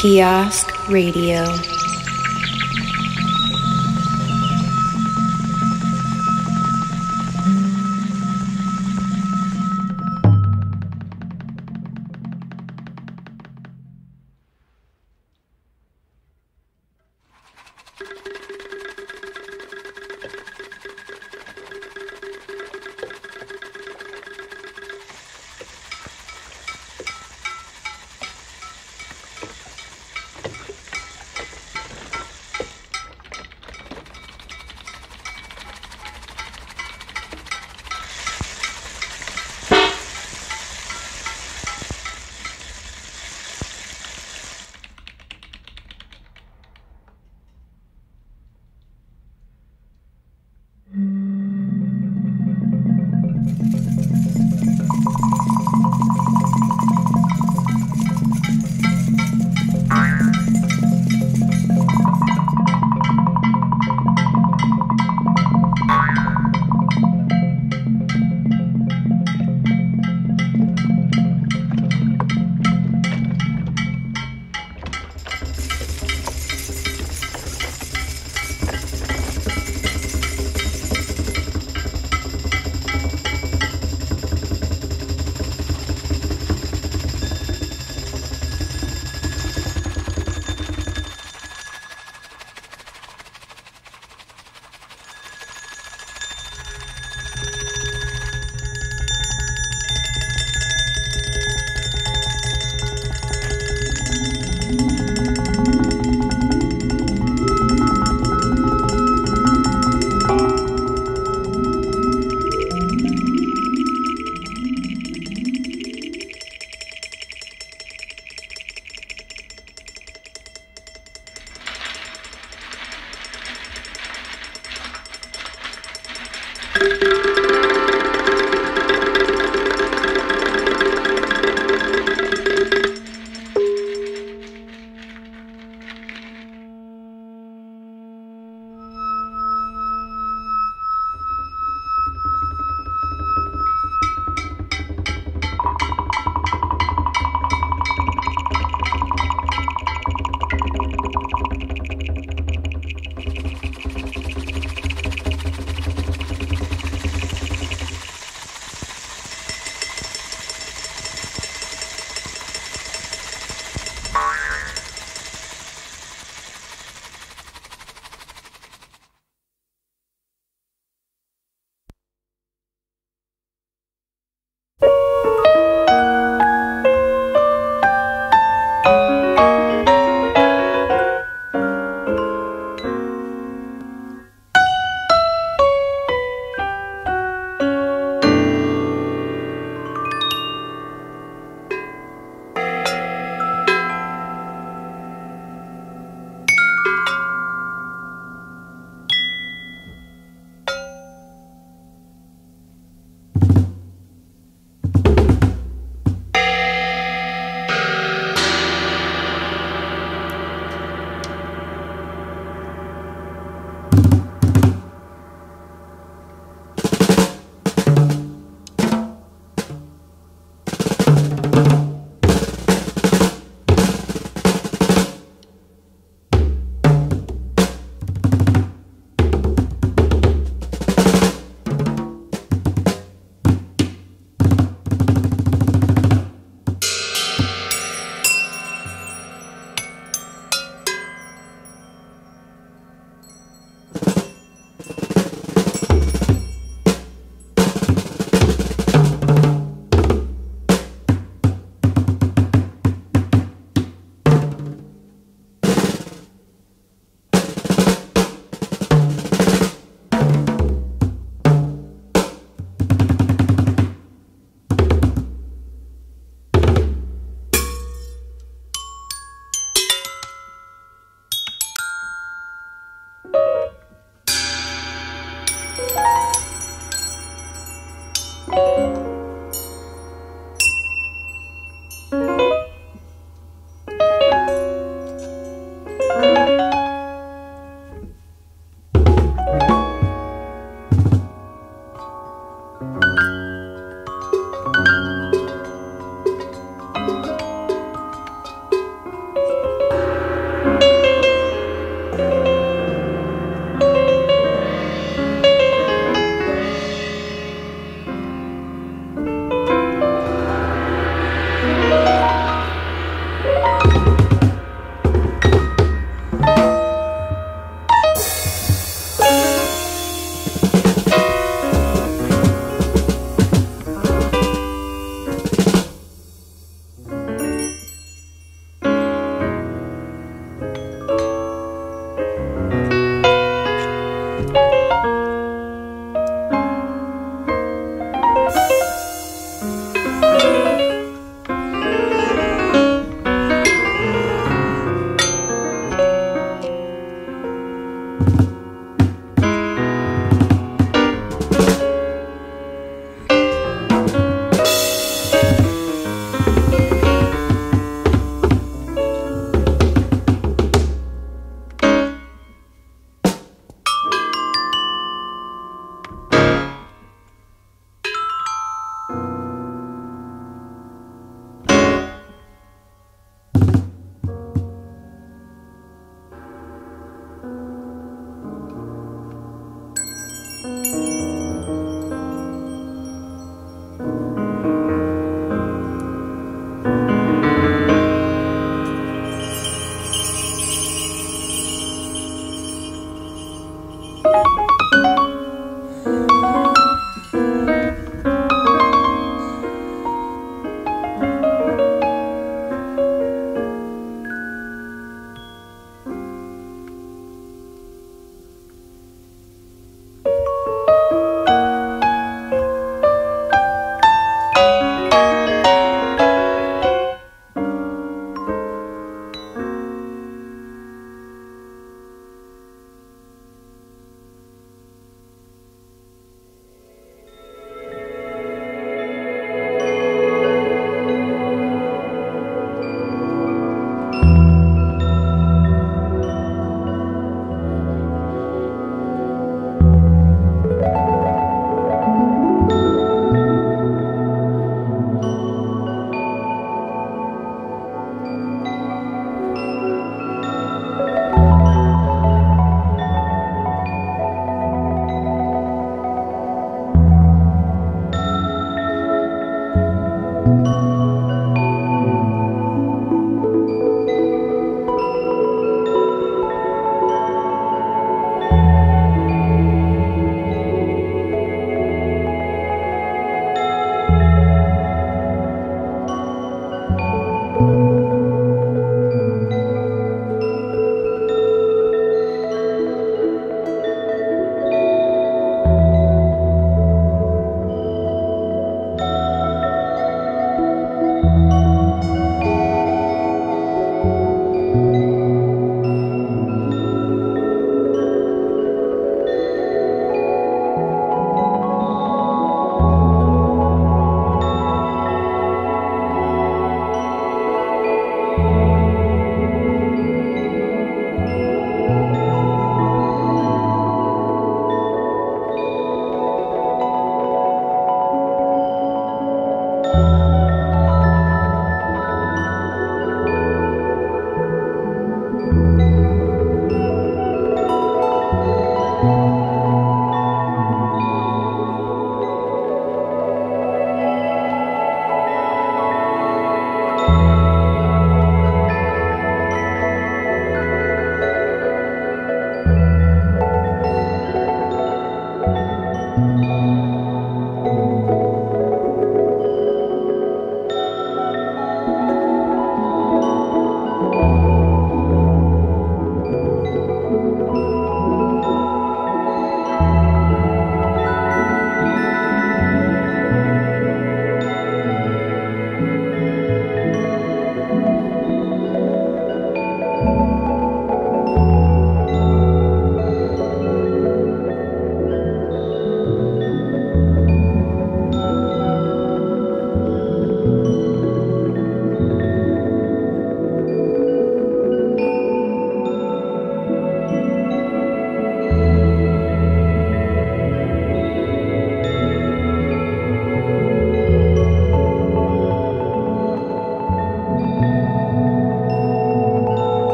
Kiosk Radio.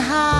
high.